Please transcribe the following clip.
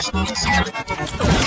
Eu acho que é